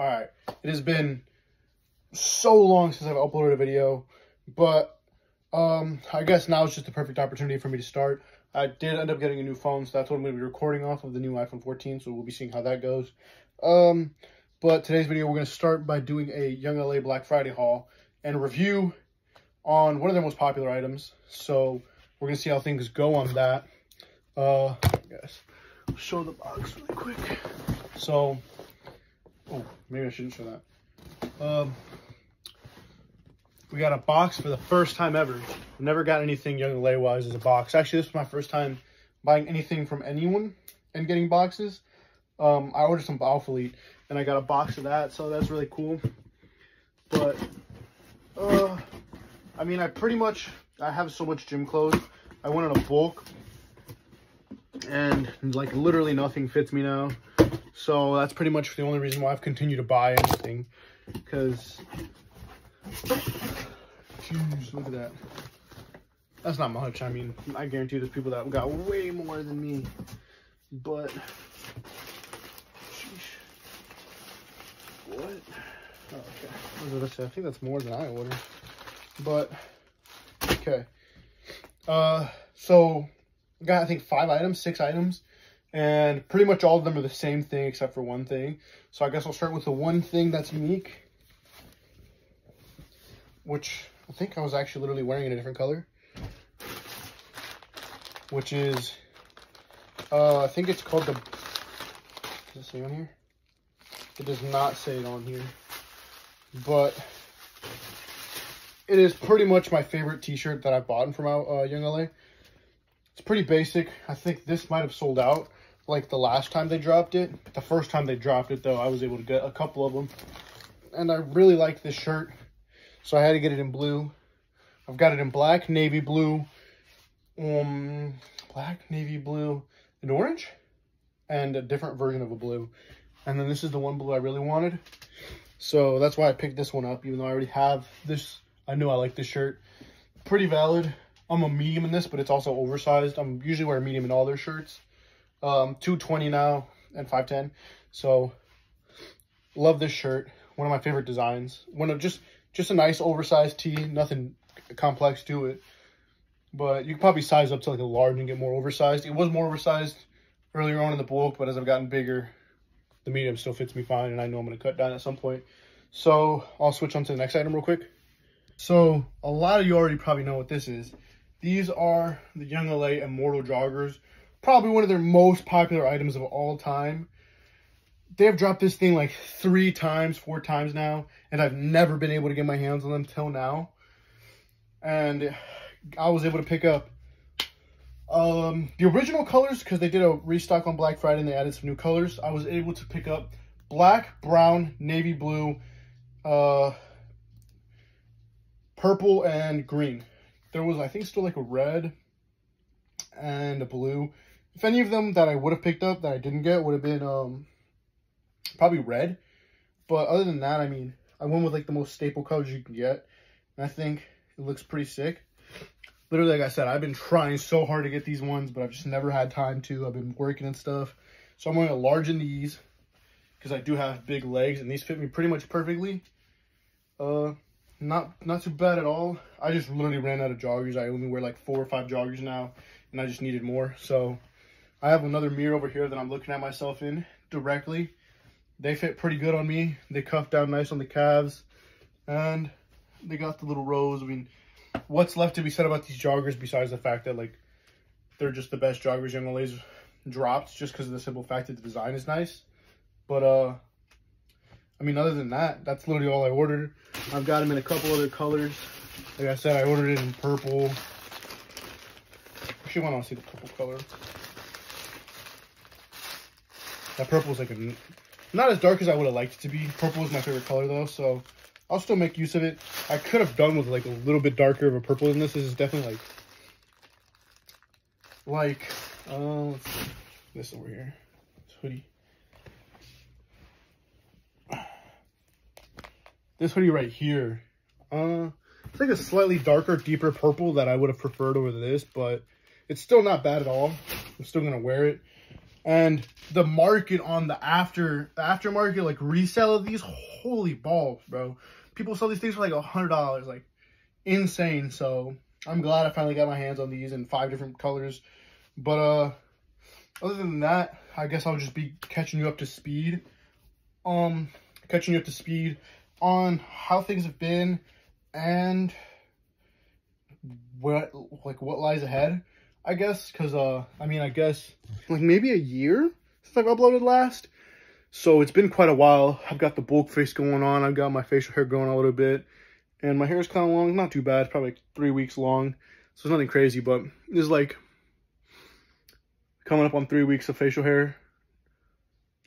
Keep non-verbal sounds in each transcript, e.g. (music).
All right. It has been so long since I've uploaded a video, but um, I guess now is just the perfect opportunity for me to start. I did end up getting a new phone, so that's what I'm going to be recording off of the new iPhone 14, so we'll be seeing how that goes. Um, but today's video, we're going to start by doing a Young LA Black Friday haul and review on one of their most popular items. So we're going to see how things go on that. Uh, I guess I'll show the box really quick. So, oh, maybe I shouldn't show that. Um, we got a box for the first time ever. Never got anything Young LA wise as a box. Actually, this was my first time buying anything from anyone and getting boxes. Um, I ordered some Alphalete and I got a box of that, so that's really cool. But, uh, I mean, I pretty much, I have so much gym clothes. I went in a bulk and like literally nothing fits me now. So that's pretty much the only reason why I've continued to buy anything because Jeez, look at that. That's not much. I mean, I guarantee there's people that got way more than me. But, sheesh. What? Oh, okay. What I think that's more than I ordered. But, okay. Uh, so, got, I think, five items, six items. And pretty much all of them are the same thing except for one thing. So I guess I'll start with the one thing that's unique. Which I think I was actually literally wearing in a different color. Which is, uh, I think it's called the, does it say on here? It does not say it on here. But it is pretty much my favorite t-shirt that I've bought from uh, Young LA. It's pretty basic. I think this might have sold out like the last time they dropped it. The first time they dropped it though, I was able to get a couple of them. And I really like this shirt. So I had to get it in blue. I've got it in black, navy blue, um, black, navy blue, and orange, and a different version of a blue. And then this is the one blue I really wanted. So that's why I picked this one up, even though I already have this. I knew I like this shirt. Pretty valid. I'm a medium in this, but it's also oversized. I'm usually wear medium in all their shirts. Um, 220 now and 510. So love this shirt. One of my favorite designs. One of just just a nice oversized tee, nothing complex to it. But you can probably size up to like a large and get more oversized. It was more oversized earlier on in the bulk, but as I've gotten bigger, the medium still fits me fine, and I know I'm going to cut down at some point. So I'll switch on to the next item real quick. So a lot of you already probably know what this is. These are the Young LA Immortal Joggers. Probably one of their most popular items of all time they have dropped this thing like three times, four times now, and I've never been able to get my hands on them till now. And I was able to pick up um, the original colors because they did a restock on Black Friday and they added some new colors. I was able to pick up black, brown, navy blue, uh, purple, and green. There was, I think, still like a red and a blue. If any of them that I would have picked up that I didn't get would have been um, probably red. But other than that, I mean, I went with like the most staple colors you can get. And I think it looks pretty sick. Literally, like I said, I've been trying so hard to get these ones, but I've just never had time to. I've been working and stuff. So I'm going to large in these because I do have big legs and these fit me pretty much perfectly. Uh, not not too bad at all. I just literally ran out of joggers. I only wear like four or five joggers now and I just needed more. So I have another mirror over here that I'm looking at myself in directly they fit pretty good on me. They cuff down nice on the calves. And they got the little rows. I mean, what's left to be said about these joggers besides the fact that, like, they're just the best joggers Young LA's dropped just because of the simple fact that the design is nice. But, uh, I mean, other than that, that's literally all I ordered. I've got them in a couple other colors. Like I said, I ordered it in purple. Actually, want to see the purple color. That purple is like a not as dark as I would have liked it to be. Purple is my favorite color though, so I'll still make use of it. I could have done with like a little bit darker of a purple than this. This is definitely like, like, uh, this over here, this hoodie. This hoodie right here, uh, it's like a slightly darker, deeper purple that I would have preferred over this, but it's still not bad at all. I'm still gonna wear it. And the market on the after aftermarket like resale of these, holy balls, bro. People sell these things for like a hundred dollars, like insane. So I'm glad I finally got my hands on these in five different colors. But uh other than that, I guess I'll just be catching you up to speed. Um catching you up to speed on how things have been and what like what lies ahead. I guess because uh I mean I guess like maybe a year since I've uploaded last. So it's been quite a while. I've got the bulk face going on. I've got my facial hair growing a little bit. And my hair is kind of long. Not too bad. Probably like three weeks long. So it's nothing crazy. But it's like coming up on three weeks of facial hair.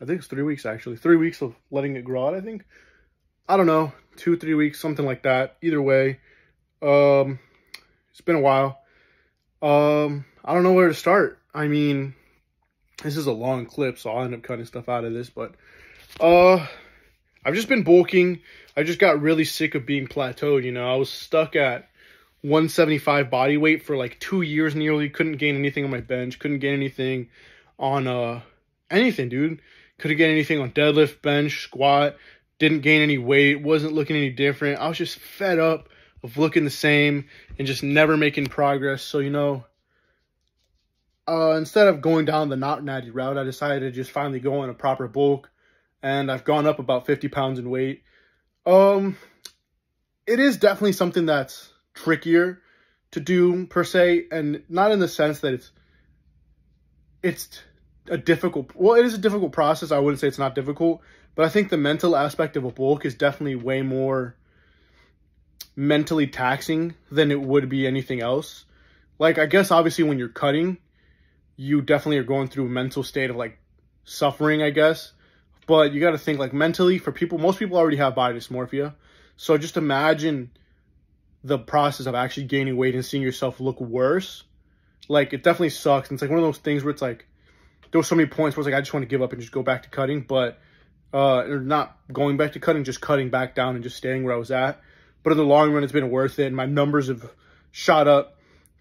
I think it's three weeks actually. Three weeks of letting it grow out, I think. I don't know. Two, three weeks, something like that. Either way. Um, it's been a while. Um, I don't know where to start. I mean, this is a long clip, so I'll end up cutting stuff out of this, but uh I've just been bulking. I just got really sick of being plateaued, you know. I was stuck at 175 body weight for like 2 years nearly, couldn't gain anything on my bench, couldn't gain anything on uh anything, dude. Couldn't get anything on deadlift, bench, squat, didn't gain any weight, wasn't looking any different. I was just fed up of looking the same and just never making progress. So, you know, uh, instead of going down the not natty route, I decided to just finally go on a proper bulk. And I've gone up about 50 pounds in weight. Um, it is definitely something that's trickier to do per se. And not in the sense that it's, it's a difficult, well, it is a difficult process. I wouldn't say it's not difficult. But I think the mental aspect of a bulk is definitely way more mentally taxing than it would be anything else. Like, I guess obviously when you're cutting, you definitely are going through a mental state of like suffering, I guess. But you got to think like mentally for people, most people already have body dysmorphia. So just imagine the process of actually gaining weight and seeing yourself look worse. Like, it definitely sucks. And it's like one of those things where it's like, there were so many points where it's like, I just want to give up and just go back to cutting. But, uh, not going back to cutting, just cutting back down and just staying where I was at. But in the long run, it's been worth it. And my numbers have shot up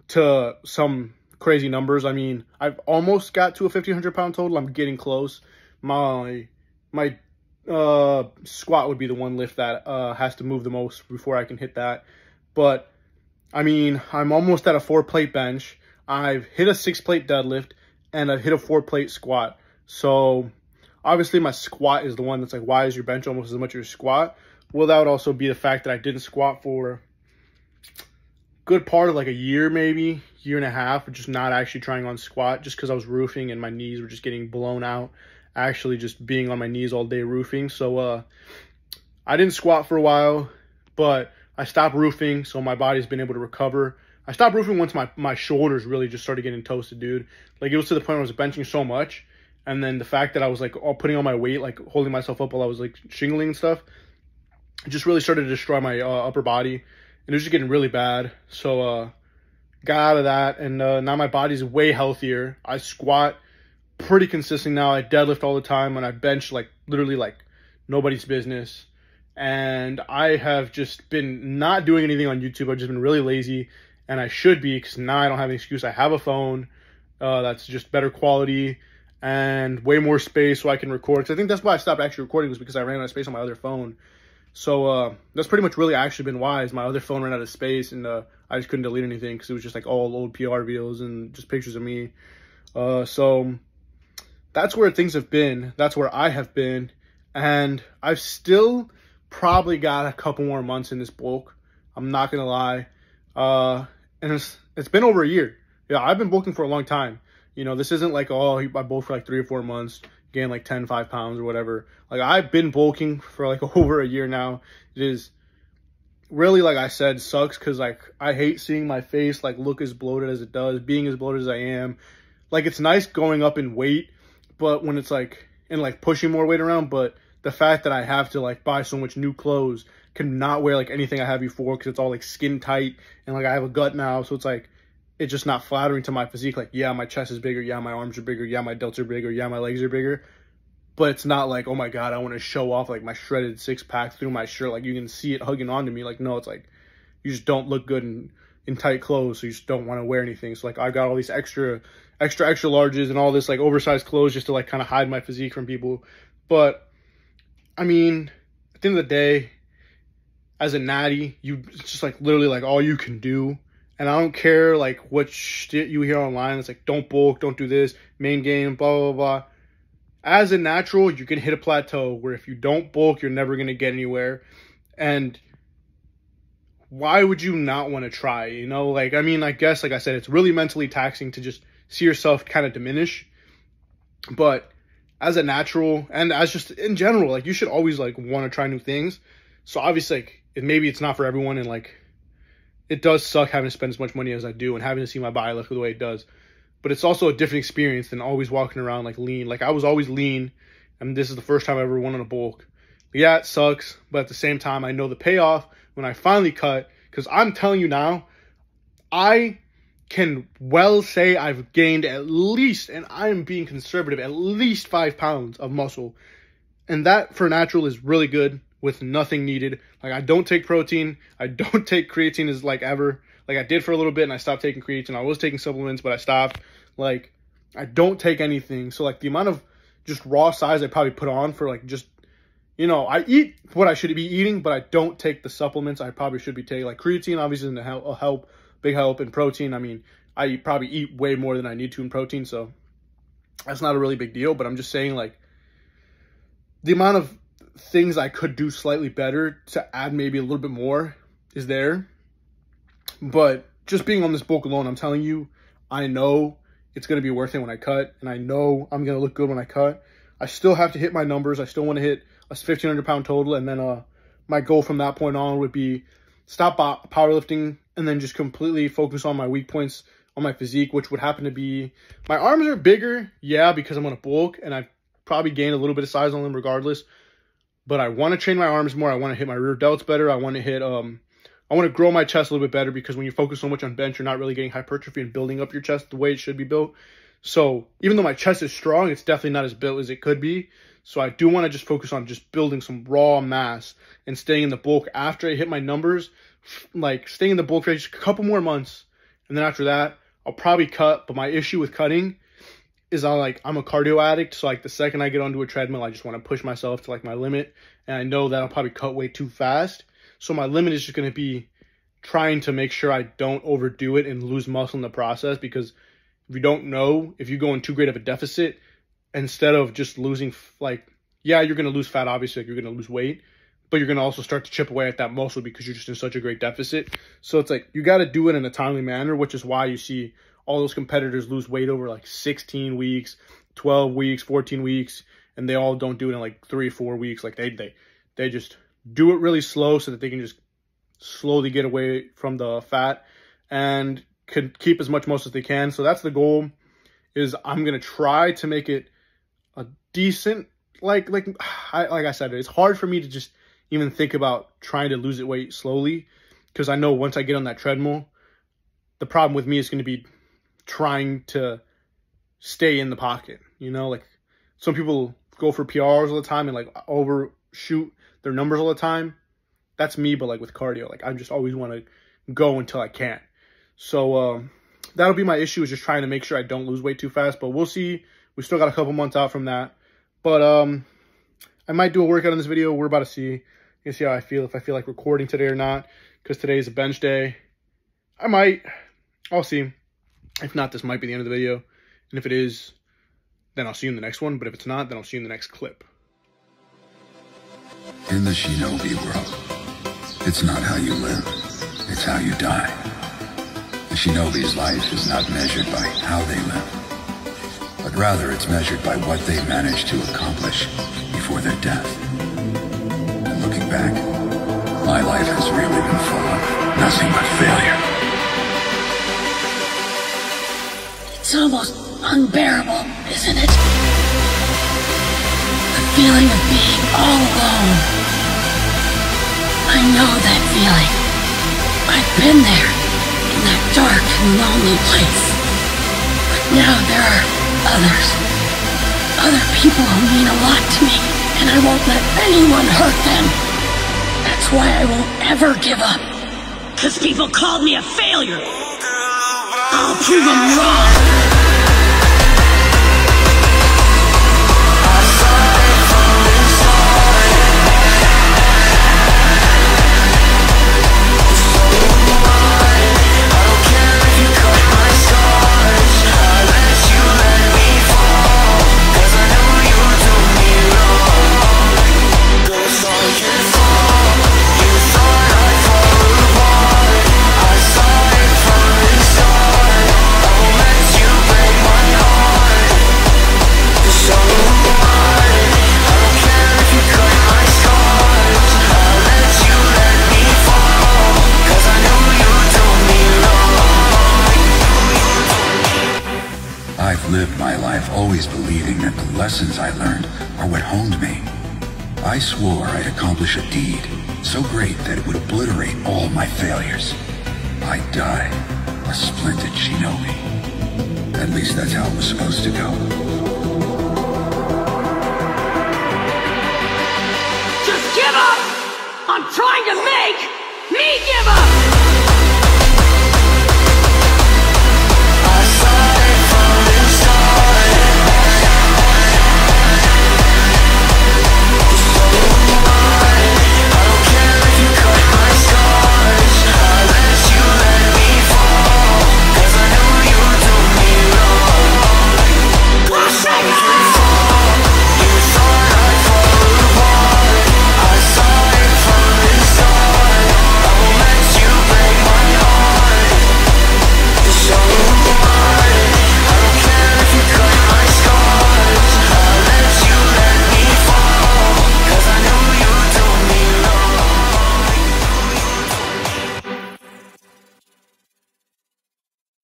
to some crazy numbers. I mean, I've almost got to a 1,500 pound total. I'm getting close. My, my, uh, squat would be the one lift that, uh, has to move the most before I can hit that. But, I mean, I'm almost at a four plate bench. I've hit a six plate deadlift and I've hit a four plate squat. So, obviously my squat is the one that's like, why is your bench almost as much as your squat? Well, that would also be the fact that I didn't squat for good part of like a year, maybe year and a half, just not actually trying on squat just because I was roofing and my knees were just getting blown out. Actually, just being on my knees all day roofing. So, uh, I didn't squat for a while, but I stopped roofing, so my body's been able to recover. I stopped roofing once my, my shoulders really just started getting toasted, dude. Like, it was to the point where I was benching so much. And then the fact that I was, like, all putting on my weight, like, holding myself up while I was, like, shingling and stuff, it just really started to destroy my uh, upper body, and it was just getting really bad. So uh, got out of that, and uh, now my body's way healthier. I squat pretty consistent now. I deadlift all the time, and I bench like literally like nobody's business. And I have just been not doing anything on YouTube. I've just been really lazy, and I should be because now I don't have an excuse. I have a phone uh, that's just better quality and way more space so I can record. Because I think that's why I stopped actually recording was because I ran out of space on my other phone. So uh, that's pretty much really actually been wise. My other phone ran out of space, and uh, I just couldn't delete anything because it was just like all old PR videos and just pictures of me. Uh, so that's where things have been. That's where I have been, and I've still probably got a couple more months in this bulk. I'm not gonna lie, uh, and it's it's been over a year. Yeah, I've been bulking for a long time. You know, this isn't like oh I bulked for like three or four months gain like 10, 5 pounds or whatever. Like I've been bulking for like (laughs) over a year now. It is really, like I said, sucks because like I hate seeing my face like look as bloated as it does, being as bloated as I am. Like it's nice going up in weight, but when it's like, and like pushing more weight around, but the fact that I have to like buy so much new clothes, cannot wear like anything I had before because it's all like skin tight and like I have a gut now. So it's like, it's just not flattering to my physique. Like, yeah, my chest is bigger. Yeah, my arms are bigger. Yeah, my delts are bigger. Yeah, my legs are bigger. But it's not like, oh my God, I want to show off like my shredded six pack through my shirt. Like you can see it hugging onto me. Like, no, it's like you just don't look good in in tight clothes, so you just don't want to wear anything. So like I got all these extra, extra, extra larges and all this like oversized clothes just to like kind of hide my physique from people. But I mean, at the end of the day, as a natty, you it's just like literally like all you can do. And I don't care like what shit you hear online. It's like don't bulk, don't do this, main game, blah blah blah. As a natural, you can hit a plateau where if you don't bulk, you're never gonna get anywhere. And why would you not want to try? You know, like I mean, I guess like I said, it's really mentally taxing to just see yourself kind of diminish. But as a natural and as just in general, like you should always like want to try new things. So obviously, like maybe it's not for everyone, and like it does suck having to spend as much money as I do and having to see my body look the way it does. But it's also a different experience than always walking around like lean. Like I was always lean, and this is the first time I ever went on a bulk. Yeah, it sucks, but at the same time, I know the payoff when I finally cut. Because I'm telling you now, I can well say I've gained at least, and I'm being conservative, at least five pounds of muscle. And that for natural is really good with nothing needed. Like I don't take protein. I don't (laughs) take creatine as like ever. Like I did for a little bit and I stopped taking creatine. I was taking supplements, but I stopped. Like I don't take anything. So like the amount of just raw size I probably put on for like just you know, I eat what I should be eating, but I don't take the supplements I probably should be taking. Like creatine obviously is a help, big help, and protein. I mean, I probably eat way more than I need to in protein, so that's not a really big deal. But I'm just saying like the amount of things I could do slightly better to add maybe a little bit more is there. But just being on this bulk alone, I'm telling you, I know it's going to be worth it when I cut. And I know I'm going to look good when I cut. I still have to hit my numbers. I still want to hit a 1,500 pound total. And then uh, my goal from that point on would be stop powerlifting and then just completely focus on my weak points on my physique, which would happen to be my arms are bigger, yeah, because I'm on a bulk and I've probably gained a little bit of size on them regardless but I want to train my arms more. I want to hit my rear delts better. I want to hit um I want to grow my chest a little bit better because when you focus so much on bench, you're not really getting hypertrophy and building up your chest the way it should be built. So even though my chest is strong, it's definitely not as built as it could be. So I do want to just focus on just building some raw mass and staying in the bulk after I hit my numbers, like staying in the bulk for just a couple more months. And then after that, I'll probably cut. But my issue with cutting is I like I'm a cardio addict, so like the second I get onto a treadmill, I just want to push myself to like my limit, and I know that I'll probably cut way too fast. So my limit is just to be trying to make sure I don't overdo it and lose muscle in the process because if you don't know, if you go in too great of a deficit, instead of just losing like yeah, you're to lose fat obviously, like you're to lose weight, but you're to also start to chip away at that muscle because you're just in such a great deficit. So it's like you got to do it in a timely manner, which is why you see all those competitors lose weight over like 16 weeks, 12 weeks, 14 weeks, and they all don't do it in like three, four weeks. Like they they they just do it really slow so that they can just slowly get away from the fat and can keep as much muscle as they can. So that's the goal. Is I'm gonna try to make it a decent like like (sighs) I, like I said, it's hard for me to just even think about trying to lose it weight slowly because I know once I get on that treadmill, the problem with me is going to be trying to stay in the pocket. You know, like some people go for PRs all the time and like overshoot their numbers all the time. That's me, but like with cardio, like I just always want to go until I can't. So um, that'll be my issue is just trying to make sure I don't lose weight too fast. But we'll see. We still got a couple months out from that. But um, I might do a workout in this video. We're about to see. You can see how I feel if I feel like recording today or not. Because today is a bench day. I might. I'll see. If not, this might be the end of the video. And if it is, then I'll see you in the next one. But if it's not, then I'll see you in the next clip. In the shinobi world, it's not how you live, it's how you die. The shinobi's life is not measured by how they live, but rather it's measured by what they manage to accomplish before their death. And looking back, my life has really been full of nothing but failure. It's almost unbearable, isn't it? The feeling of being all alone. I know that feeling. I've been there, in that dark and lonely place. But now there are others. Other people who mean a lot to me, and I won't let anyone hurt them. That's why I won't ever give up. Because people called me a failure. I'll prove them wrong. Lessons I learned are what honed me. I swore I'd accomplish a deed so great that it would obliterate all my failures. I'd die a splendid shinobi. At least that's how it was supposed to go. Just give up! I'm trying to make me give up!